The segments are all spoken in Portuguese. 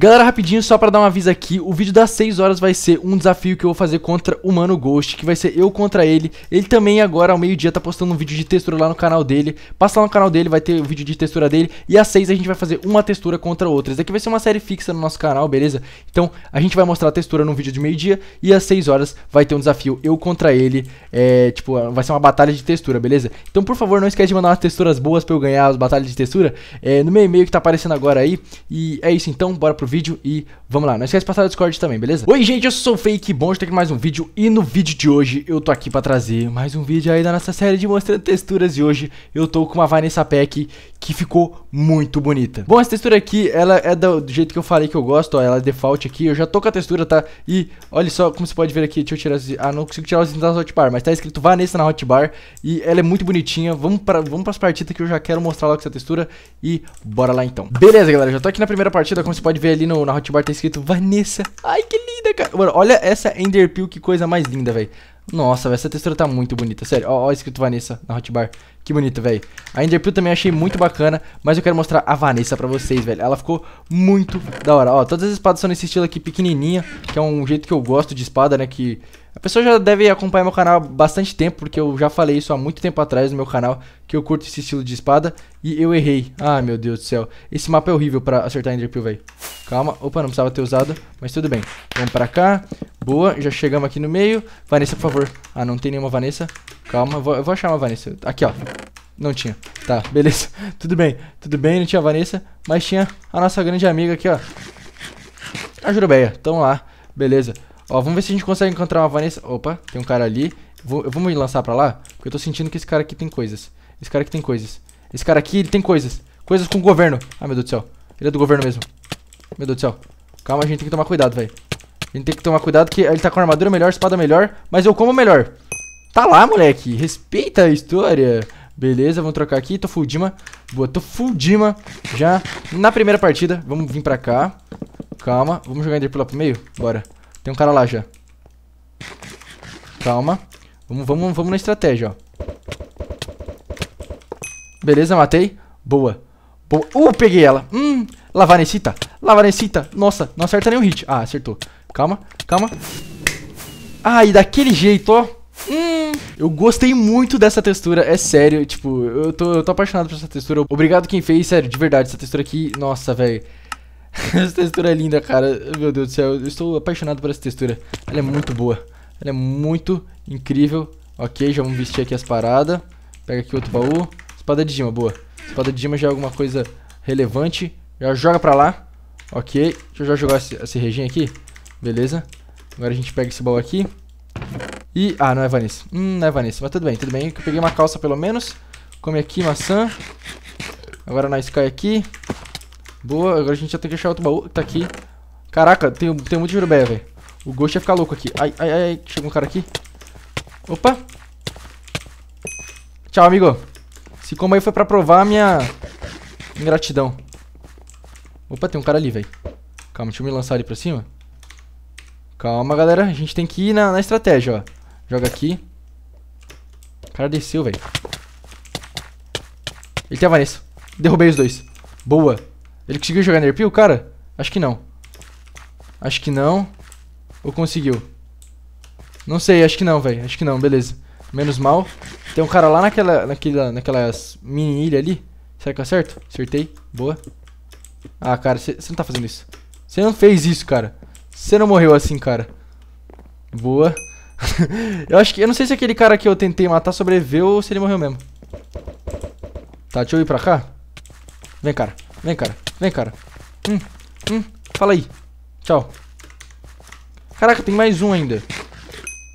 Galera, rapidinho, só pra dar um aviso aqui, o vídeo das 6 horas vai ser um desafio que eu vou fazer contra o Mano Ghost, que vai ser eu contra ele. Ele também agora, ao meio-dia, tá postando um vídeo de textura lá no canal dele. Passa lá no canal dele, vai ter o vídeo de textura dele. E às 6 a gente vai fazer uma textura contra outra. Isso aqui vai ser uma série fixa no nosso canal, beleza? Então, a gente vai mostrar a textura no vídeo de meio-dia e às 6 horas vai ter um desafio eu contra ele. É, tipo, vai ser uma batalha de textura, beleza? Então, por favor, não esquece de mandar umas texturas boas pra eu ganhar as batalhas de textura é, no meu e-mail que tá aparecendo agora aí. E é isso então, bora pro vídeo e Vamos lá, não esquece de passar no Discord também, beleza? Oi, gente, eu sou o Fake, bom estar aqui mais um vídeo E no vídeo de hoje eu tô aqui pra trazer mais um vídeo aí da nossa série de mostrando texturas E hoje eu tô com uma Vanessa Peck que ficou muito bonita Bom, essa textura aqui, ela é do, do, jeito que eu falei que eu gosto, ó Ela é default aqui, eu já tô com a textura, tá? E olha só como você pode ver aqui, deixa eu tirar os... Ah, não consigo tirar os itens da hotbar, mas tá escrito Vanessa na hotbar E ela é muito bonitinha, vamos, pra, vamos pras partidas que eu já quero mostrar logo essa textura E bora lá então Beleza, galera, já tô aqui na primeira partida, como você pode ver ali no, na hotbar tá escrito Vanessa. Ai, que linda, cara. Mano, olha essa Enderpeel, que coisa mais linda, velho. Nossa, essa textura tá muito bonita, sério. Ó, ó escrito Vanessa na hotbar. Que bonito, velho. A Enderpeel também achei muito bacana, mas eu quero mostrar a Vanessa pra vocês, velho. Ela ficou muito da hora. Ó, todas as espadas são nesse estilo aqui pequenininha, que é um jeito que eu gosto de espada, né, que a pessoa já deve acompanhar meu canal há bastante tempo, porque eu já falei isso há muito tempo atrás no meu canal, que eu curto esse estilo de espada, e eu errei. Ai, meu Deus do céu. Esse mapa é horrível pra acertar Enderpeel, velho. Calma. Opa, não precisava ter usado, mas tudo bem. Vamos pra cá. Boa, já chegamos aqui no meio. Vanessa, por favor. Ah, não tem nenhuma Vanessa. Calma, vou, eu vou achar uma Vanessa. Aqui, ó. Não tinha. Tá, beleza. Tudo bem. Tudo bem, não tinha Vanessa, mas tinha a nossa grande amiga aqui, ó. A Jurubeia. Tamo lá. Beleza. Ó, vamos ver se a gente consegue encontrar uma Vanessa. Opa, tem um cara ali. Vou, eu vou me lançar pra lá, porque eu tô sentindo que esse cara aqui tem coisas. Esse cara aqui tem coisas. Esse cara aqui, ele tem coisas. Coisas com o governo. Ai, meu Deus do céu. Ele é do governo mesmo. Meu Deus do céu. Calma, a gente tem que tomar cuidado, velho. A gente tem que tomar cuidado que ele tá com armadura melhor, espada melhor, mas eu como melhor. Tá lá, moleque. Respeita a história. Beleza, vamos trocar aqui. Tô full Dima. Boa, tô full Dima já na primeira partida. Vamos vir pra cá. Calma. Vamos jogar Enderpearl lá pro meio? Bora. Tem um cara lá já. Calma. Vamos, vamos, vamos na estratégia, ó. Beleza, matei. Boa. Boa. Uh, peguei ela. Hum, Lavanesita. Lavanesita. Nossa, não acerta nenhum hit. Ah, acertou. Calma, calma. Ah, e daquele jeito, ó. Hum, eu gostei muito dessa textura, é sério, tipo, eu tô, eu tô apaixonado por essa textura. Obrigado quem fez, sério, de verdade, essa textura aqui, nossa, velho. essa textura é linda, cara. Meu Deus do céu, eu estou apaixonado por essa textura. Ela é muito boa. Ela é muito incrível. Ok, já vamos vestir aqui as paradas. Pega aqui outro baú. Espada de Dima, boa. Espada de Dima já é alguma coisa relevante. Já joga pra lá. Ok, deixa eu já jogar esse reginho aqui. Beleza. Agora a gente pega esse baú aqui. E... Ah, não é Vanessa. Hum, não é Vanessa. Mas tudo bem, tudo bem. Eu peguei uma calça pelo menos. Come aqui, maçã. Agora nós cai aqui. Boa, agora a gente já tem que achar outro baú que tá aqui. Caraca, tem, tem muito jurubé, velho. O Ghost ia ficar louco aqui. Ai, ai, ai, chegou um cara aqui. Opa. Tchau, amigo. Esse combo aí foi pra provar a minha ingratidão. Opa, tem um cara ali, velho. Calma, deixa eu me lançar ali pra cima. Calma, galera. A gente tem que ir na, na estratégia, ó. Joga aqui. O cara desceu, velho. Ele tem a Vanessa. Derrubei os dois. Boa. Ele conseguiu jogar Nerpil, cara? Acho que não. Acho que não. Ou conseguiu? Não sei, acho que não, velho. Acho que não, beleza. Menos mal. Tem um cara lá naquela, naquela, naquelas mini ilha ali. Será que eu acerto? Acertei. Boa. Ah, cara, você não tá fazendo isso. Você não fez isso, cara. Você não morreu assim, cara. Boa. eu acho que... Eu não sei se aquele cara que eu tentei matar sobreviveu ou se ele morreu mesmo. Tá, deixa eu ir pra cá. Vem, cara. Vem, cara. Vem, cara. Hum, hum, fala aí. Tchau. Caraca, tem mais um ainda.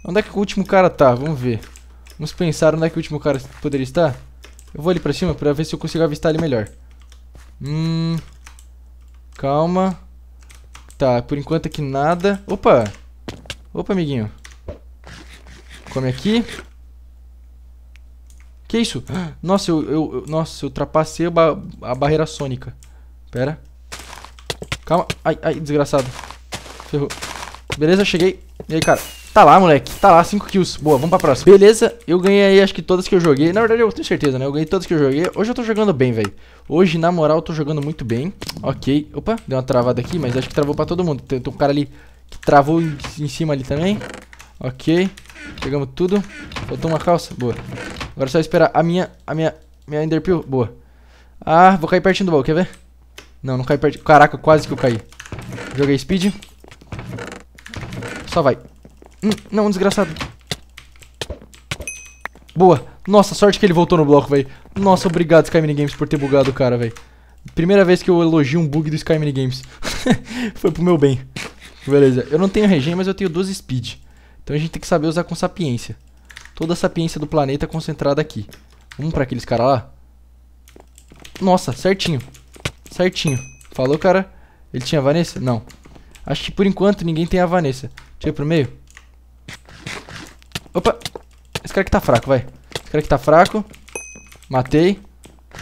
Onde é que o último cara tá? Vamos ver. Vamos pensar onde é que o último cara poderia estar. Eu vou ali pra cima pra ver se eu consigo avistar ele melhor. Hum... Calma. Tá, por enquanto aqui nada. Opa! Opa, amiguinho. Come aqui. Que isso? Nossa, eu, eu, eu nossa, eu ultrapassei a, ba a barreira sônica. Pera. Calma. Ai, ai, desgraçado. Ferrou. Beleza, cheguei. E aí, cara? Tá lá, moleque. Tá lá, 5 kills. Boa, vamos pra próxima. Beleza, eu ganhei aí acho que todas que eu joguei. Na verdade, eu tenho certeza, né? Eu ganhei todas que eu joguei. Hoje eu tô jogando bem, velho. Hoje, na moral, eu tô jogando muito bem. Ok. Opa, deu uma travada aqui, mas acho que travou pra todo mundo. Tem, tem um cara ali que travou em, em cima ali também. Ok. Pegamos tudo. Faltou uma calça. Boa. Agora é só esperar a minha, a minha, minha enderpeel. Boa. Ah, vou cair pertinho do baú, quer ver? Não, não cai pertinho. Caraca, quase que eu caí. Joguei speed. Só vai. Não, desgraçado. Boa. Nossa, sorte que ele voltou no bloco, velho. Nossa, obrigado, Sky Mini Games, por ter bugado o cara, velho. Primeira vez que eu elogio um bug do Sky Mini Games. Foi pro meu bem. Beleza. Eu não tenho regen, mas eu tenho 12 speed. Então a gente tem que saber usar com sapiência. Toda a sapiência do planeta concentrada aqui. Vamos pra aqueles caras lá? Nossa, certinho. Certinho. Falou, cara? Ele tinha a Vanessa? Não. Acho que por enquanto ninguém tem a Vanessa. Deixa eu ir pro meio. Opa! Esse cara aqui tá fraco, vai. Esse cara aqui tá fraco. Matei.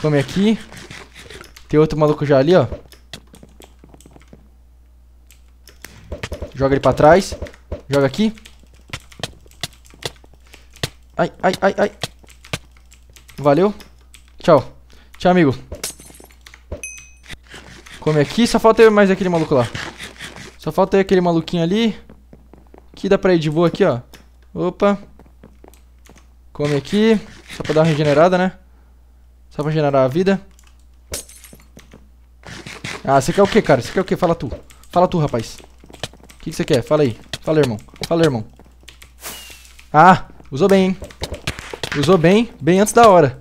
Come aqui. Tem outro maluco já ali, ó. Joga ele pra trás. Joga aqui. Ai, ai, ai, ai. Valeu. Tchau. Tchau, amigo. Come aqui. Só falta mais aquele maluco lá. Só falta aquele maluquinho ali. Que dá pra ir de boa aqui, ó. Opa. Come aqui. Só pra dar uma regenerada, né? Só pra regenerar a vida. Ah, você quer o que, cara? Você quer o que? Fala tu. Fala tu, rapaz. O que, que você quer? Fala aí. Fala, irmão. Fala, irmão. Ah, usou bem, hein? Usou bem, bem antes da hora.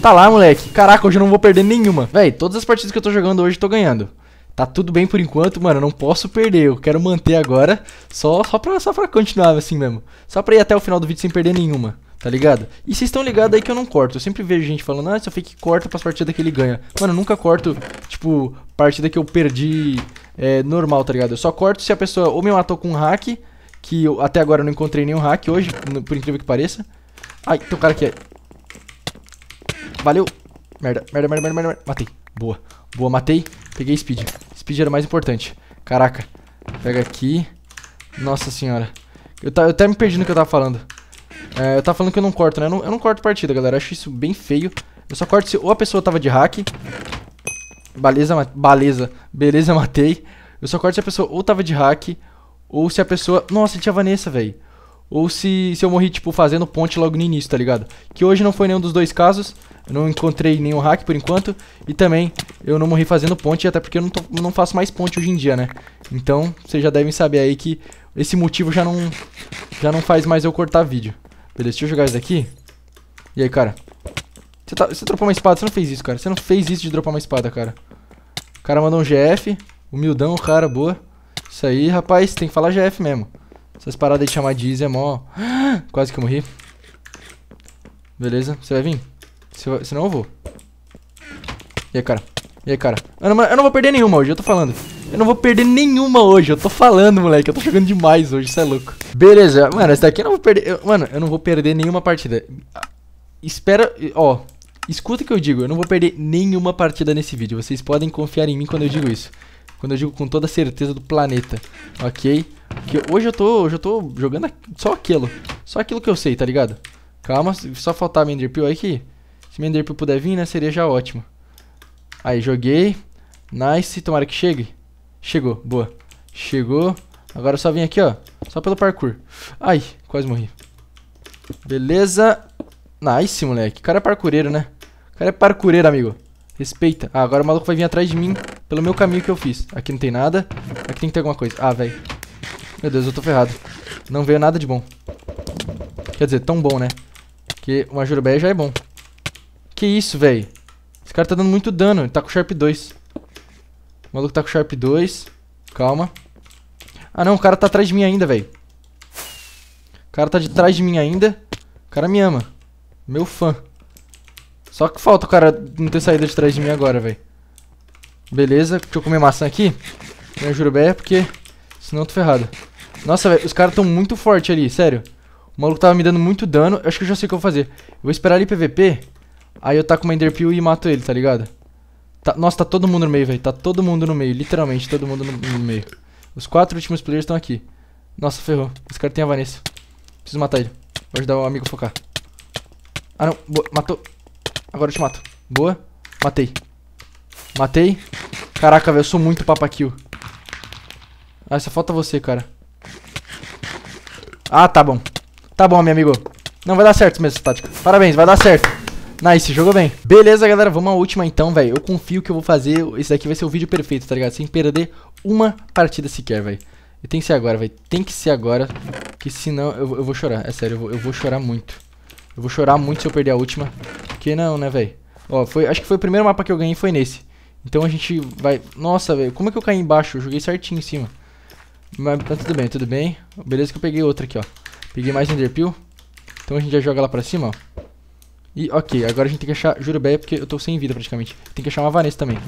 Tá lá, moleque. Caraca, hoje eu não vou perder nenhuma. Véi, todas as partidas que eu tô jogando hoje eu tô ganhando. Tá tudo bem por enquanto, mano. Eu não posso perder. Eu quero manter agora. Só, só, pra, só pra continuar assim mesmo. Só pra ir até o final do vídeo sem perder nenhuma. Tá ligado? E vocês estão ligados aí que eu não corto. Eu sempre vejo gente falando, ah, só fake corta pras partidas que ele ganha. Mano, eu nunca corto, tipo, partida que eu perdi é, normal, tá ligado? Eu só corto se a pessoa ou me matou com um hack, que eu até agora não encontrei nenhum hack hoje, por incrível que pareça. Ai, tem um cara aqui. Valeu. Merda, merda, merda, merda, merda. Matei. Boa. Boa, matei. Peguei speed. Speed era mais importante. Caraca. Pega aqui. Nossa senhora. Eu, tá, eu até me perdi no que eu tava falando. É, eu tava falando que eu não corto, né? Eu não, eu não corto partida, galera. Eu acho isso bem feio. Eu só corto se ou a pessoa tava de hack. Beleza, beleza. Beleza, matei. Eu só corto se a pessoa ou tava de hack. Ou se a pessoa... Nossa, tinha Vanessa, velho. Ou se, se eu morri, tipo, fazendo ponte logo no início, tá ligado? Que hoje não foi nenhum dos dois casos. Eu não encontrei nenhum hack por enquanto. E também eu não morri fazendo ponte, até porque eu não, tô, não faço mais ponte hoje em dia, né? Então, vocês já devem saber aí que esse motivo já não, já não faz mais eu cortar vídeo. Beleza, deixa eu jogar isso daqui. E aí, cara? Você, tá, você dropou uma espada, você não fez isso, cara. Você não fez isso de dropar uma espada, cara. O cara mandou um GF. Humildão, cara, boa. Isso aí, rapaz, tem que falar GF mesmo. Essas paradas de chamar de easy é mó... Quase que eu morri. Beleza, você vai vir? Senão eu vou. E aí, cara? E aí, cara? Eu não, eu não vou perder nenhuma hoje, eu tô falando. Eu não vou perder nenhuma hoje, eu tô falando, moleque. Eu tô jogando demais hoje, isso é louco. Beleza, mano, essa daqui eu não vou perder. Eu, mano, eu não vou perder nenhuma partida. Espera, ó. Escuta o que eu digo, eu não vou perder nenhuma partida nesse vídeo. Vocês podem confiar em mim quando eu digo isso. Quando eu digo com toda a certeza do planeta, ok? Que hoje eu tô, hoje eu tô jogando só aquilo. Só aquilo que eu sei, tá ligado? Calma, só faltar a Enderpeel aí que... Se a Enderpeel puder vir, né, seria já ótimo. Aí, joguei. Nice, tomara que chegue. Chegou, boa. Chegou. Agora só vim aqui, ó. Só pelo parkour. Ai, quase morri. Beleza. Nice, moleque. O cara é parkoureiro, né? O cara é parkoureiro, amigo. Respeita. Ah, agora o maluco vai vir atrás de mim pelo meu caminho que eu fiz. Aqui não tem nada. Aqui tem que ter alguma coisa. Ah, velho. Meu Deus, eu tô ferrado. Não veio nada de bom. Quer dizer, tão bom, né? Porque uma jurubeia já é bom. Que isso, velho? Esse cara tá dando muito dano. Ele tá com Sharp 2. O maluco tá com Sharp 2. Calma. Ah, não. O cara tá atrás de mim ainda, velho. O cara tá de trás de mim ainda. O cara me ama. Meu fã. Só que falta o cara não ter saído de trás de mim agora, velho. Beleza. Deixa eu comer maçã aqui. Minha jurubeia, porque... Senão eu tô ferrado. Nossa, velho. Os caras tão muito fortes ali. Sério. O maluco tava me dando muito dano. Eu acho que eu já sei o que eu vou fazer. Eu vou esperar ele PVP. Aí eu taco uma Enderpeel e mato ele, tá ligado? Tá, nossa, tá todo mundo no meio, velho. Tá todo mundo no meio. Literalmente, todo mundo no, no, meio. Os quatro últimos players estão aqui. Nossa, ferrou. Esse cara tem a Vanessa. Preciso matar ele. Vou ajudar o amigo a focar. Ah, não. Boa. Matou. Agora eu te mato. Boa. Matei. Matei. Caraca, velho. Eu sou muito papakill. Ah, só falta você, cara. Ah, tá bom. Tá bom, meu amigo. Não, vai dar certo mesmo essa tática. Parabéns, vai dar certo. Nice, jogou bem. Beleza, galera, vamos à última então, velho. Eu confio que eu vou fazer. Esse daqui vai ser o vídeo perfeito, tá ligado? Sem perder uma partida sequer, velho. E tem que ser agora, velho. Tem que ser agora. Que senão eu, eu vou chorar. É sério, eu vou, eu vou chorar muito. Eu vou chorar muito se eu perder a última. Porque não, né, velho? Ó, foi, acho que foi o primeiro mapa que eu ganhei, foi nesse. Então a gente vai... Nossa, velho, como é que eu caí embaixo? Eu joguei certinho em cima. Mas tá tudo bem, tudo bem. Beleza que eu peguei outra aqui, ó. Peguei mais Enderpeel. Então a gente já joga lá pra cima, ó. E, ok, agora a gente tem que achar Jurubeia, porque eu tô sem vida praticamente. Tem que achar uma Vanessa também.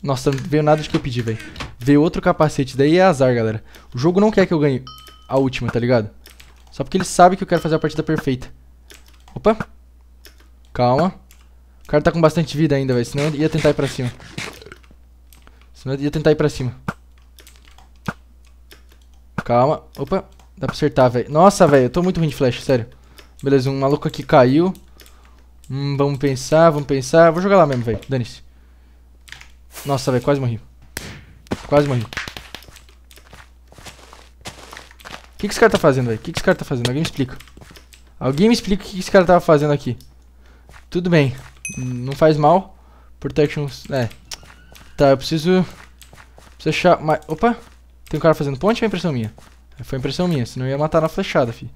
Nossa, não veio nada de que eu pedi, velho. Veio outro capacete, daí é azar, galera. O jogo não quer que eu ganhe a última, tá ligado? Só porque ele sabe que eu quero fazer a partida perfeita. Opa. Calma. O cara tá com bastante vida ainda, velho. Senão ia tentar ir pra cima. Senão ia tentar ir pra cima. Calma. Opa. Dá pra acertar, velho. Nossa, velho. Eu tô muito ruim de flash, sério. Beleza, um maluco aqui caiu. Hum, vamos pensar, vamos pensar. Vou jogar lá mesmo, velho. Dane-se. Nossa, velho. Quase morri. Quase morri. O que, que esse cara tá fazendo, velho? O que, que esse cara tá fazendo? Alguém me explica. Alguém me explica o que, que esse cara tava fazendo aqui. Tudo bem. Não faz mal. Protections... É. Tá, eu preciso... Preciso achar... Mais... Opa. Tem um cara fazendo ponte ou é impressão minha? Foi impressão minha, senão eu ia matar na flechada, fi.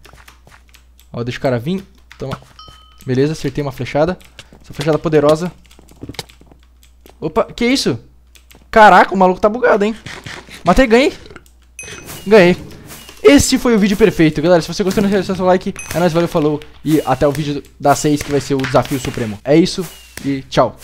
Ó, deixa o cara vir. Toma. Beleza, acertei uma flechada. Essa flechada poderosa. Opa, que isso? Caraca, o maluco tá bugado, hein? Matei, ganhei. Ganhei. Esse foi o vídeo perfeito, galera. Se você gostou, não esqueça de seu like. É nóis, valeu, falou. E até o vídeo da 6, que vai ser o desafio supremo. É isso e tchau.